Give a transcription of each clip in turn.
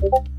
고고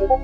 You